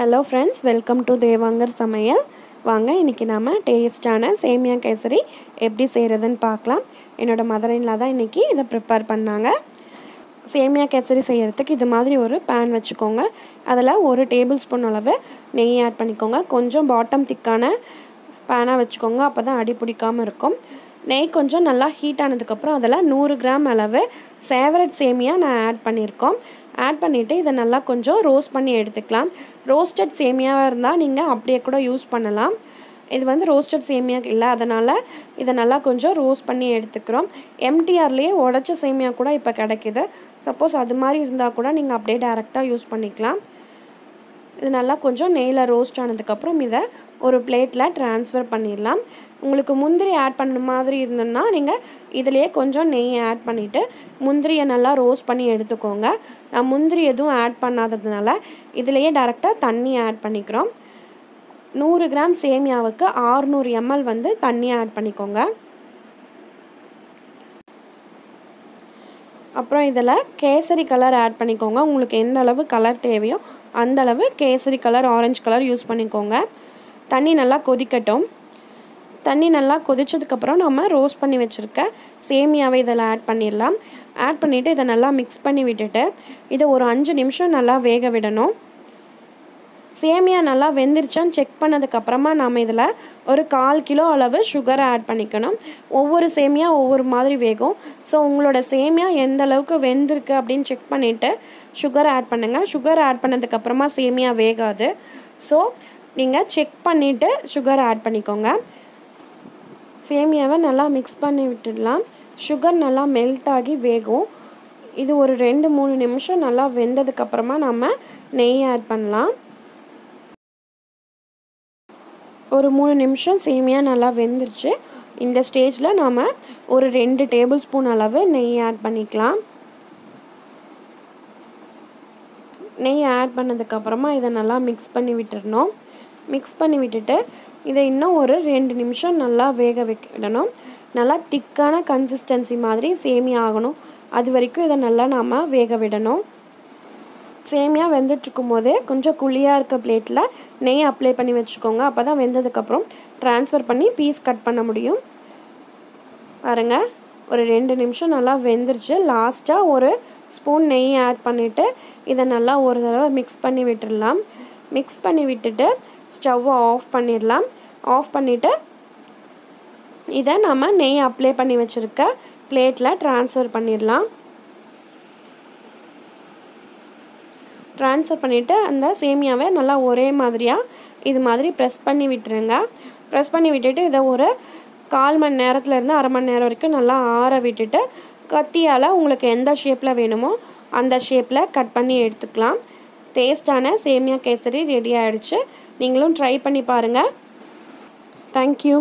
Hello friends welcome to Devangar சமையல் வாங்க இன்றைக்கி நாம் டேஸ்ட்டான சேமியா கேசரி எப்படி செய்கிறதுன்னு பார்க்கலாம். என்னோடய மதரின்லா தான் இன்றைக்கி இதை ப்ரிப்பேர் பண்ணாங்க. சேமியா கேசரி செய்கிறதுக்கு இது மாதிரி ஒரு பேன் வச்சுக்கோங்க. அதில் ஒரு டேபிள் ஸ்பூன் அளவு நெய் ஆட் பண்ணிக்கோங்க. கொஞ்சம் பாட்டம் திக்கான பேனாக வச்சுக்கோங்க. அப்போ தான் அடி பிடிக்காமல் இருக்கும். நெய் கொஞ்சம் நல்லா ஹீட் ஆனதுக்கப்புறம் அதில் நூறு கிராம் அளவு சேவரட் சேமியா நான் ஆட் பண்ணியிருக்கோம். ஆட் பண்ணிவிட்டு இதை நல்லா கொஞ்சம் ரோஸ்ட் பண்ணி எடுத்துக்கலாம். ரோஸ்டட் சேமியாவாக இருந்தால் நீங்கள் அப்படியே கூட யூஸ் பண்ணலாம். இது வந்து ரோஸ்டட் சேமியா இல்லை அதனால் இதை நல்லா கொஞ்சம் ரோஸ்ட் பண்ணி எடுத்துக்கிறோம். எம்டிஆர்லேயே உடச்ச சேமியா கூட இப்போ கிடைக்கிது. சப்போஸ் அது மாதிரி இருந்தால் கூட நீங்கள் அப்படியே டேரெக்டாக யூஸ் பண்ணிக்கலாம். இது நல்லா கொஞ்சம் நெய்யில் ரோஸ்ட் ஆனதுக்கப்புறம் இதை ஒரு பிளேட்டில் ட்ரான்ஸ்ஃபர் பண்ணிடலாம். உங்களுக்கு முந்திரி ஆட் பண்ண மாதிரி இருந்ததுன்னா நீங்கள் இதிலையே கொஞ்சம் நெய் ஆட் பண்ணிவிட்டு முந்திரியை நல்லா ரோஸ்ட் பண்ணி எடுத்துக்கோங்க. நான் முந்திரி எதுவும் ஆட் பண்ணாததுனால இதிலையே டேரெக்டாக தண்ணி ஆட் பண்ணிக்கிறோம். நூறு கிராம் சேமியாவுக்கு ஆறுநூறு எம்எல் வந்து தண்ணி ஆட் பண்ணிக்கோங்க. அப்புறம் இதில் கேசரி கலர் ஆட் பண்ணிக்கோங்க. உங்களுக்கு எந்த அளவு கலர் தேவையோ அந்த அளவு kesari colour orange colour use பண்ணிக்கோங்க. தண்ணி நல்லா கொதிக்கட்டும். தண்ணி நல்லா கொதித்ததுக்கப்புறம் நம்ம ரோஸ்ட் பண்ணி வச்சுருக்க சேமியாவை இதில் ஆட் பண்ணிடலாம். ஆட் பண்ணிவிட்டு இதை நல்லா மிக்ஸ் பண்ணி விட்டுட்டு இதை ஒரு அஞ்சு நிமிஷம் நல்லா வேக விடணும். சேமியா நல்லா வெந்துருச்சான்னு செக் பண்ணதுக்கப்புறமா நாம் இதில் ஒரு கால் கிலோ அளவு சுகரை ஆட் பண்ணிக்கணும். ஒவ்வொரு சேமியா ஒவ்வொரு மாதிரி வேகும். ஸோ உங்களோட சேமியா எந்த அளவுக்கு வெந்திருக்கு அப்படின்னு செக் பண்ணிவிட்டு சுகர் ஆட் பண்ணுங்கள் சுகர் ஆட் பண்ணதுக்கப்புறமா சேமியா வேகாது. ஸோ நீங்கள் செக் பண்ணிவிட்டு சுகர் ஆட் பண்ணிக்கோங்க. சேமியாவை நல்லா மிக்ஸ் பண்ணி விட்டுடலாம். சுகர் நல்லா மெல்ட் ஆகி வேகும். இது ஒரு ரெண்டு மூணு நிமிஷம் நல்லா வெந்ததுக்கப்புறமா நம்ம நெய் ஆட் பண்ணலாம். ஒரு மூணு நிமிஷம் சேமியா நல்லா வெந்துருச்சு. இந்த ஸ்டேஜில் நாம் ஒரு ரெண்டு டேபிள் ஸ்பூன் அளவு நெய் ஆட் பண்ணிக்கலாம். நெய் ஆட் பண்ணதுக்கப்புறமா இதை நல்லா மிக்ஸ் பண்ணி விட்டுடணும் மிக்ஸ் பண்ணி விட்டுட்டு இதை இன்னும் ஒரு ரெண்டு நிமிஷம் நல்லா வேக விடணும் நல்லா திக்கான கன்சிஸ்டன்சி மாதிரி சேமி ஆகணும். அது வரைக்கும் இதை நல்லா நாம் வேக விடணும். சேமியா வெந்துட்டுருக்கும் போதே கொஞ்சம் குழியாக இருக்க பிளேட்டில் நெய் அப்ளை பண்ணி வச்சுக்கோங்க. அப்போ தான் வெந்ததுக்கப்புறம் ட்ரான்ஸ்ஃபர் பண்ணி பீஸ் கட் பண்ண முடியும். பாருங்கள் ஒரு ரெண்டு நிமிஷம் நல்லா வெந்துருச்சு. லாஸ்ட்டாக ஒரு ஸ்பூன் நெய் ஆட் பண்ணிவிட்டு இதை நல்லா ஒரு தடவை மிக்ஸ் பண்ணி விட்டுடலாம். மிக்ஸ் பண்ணி விட்டுட்டு ஸ்டவ்வை ஆஃப் பண்ணிடலாம். ஆஃப் பண்ணிவிட்டு இதை நம்ம நெய் அப்ளை பண்ணி வச்சுருக்க பிளேட்டில் ட்ரான்ஸ்ஃபர் பண்ணிடலாம். ட்ரான்ஸ்ஃபர் பண்ணிவிட்டு அந்த சேமியாவை நல்லா ஒரே மாதிரியாக இது மாதிரி ப்ரெஸ் பண்ணி விட்டுருங்க. ப்ரெஸ் பண்ணி விட்டுட்டு இதை ஒரு கால் மணி நேரத்துலேருந்து அரை மணி நேரம் வரைக்கும் நல்லா ஆற விட்டுட்டு கத்தியால் உங்களுக்கு எந்த ஷேப்பில் வேணுமோ அந்த ஷேப்பில் கட் பண்ணி எடுத்துக்கலாம். டேஸ்டான சேமியா கேசரி ரெடி ஆகிடுச்சு நீங்களும் ட்ரை பண்ணி பாருங்கள் தேங்க்யூ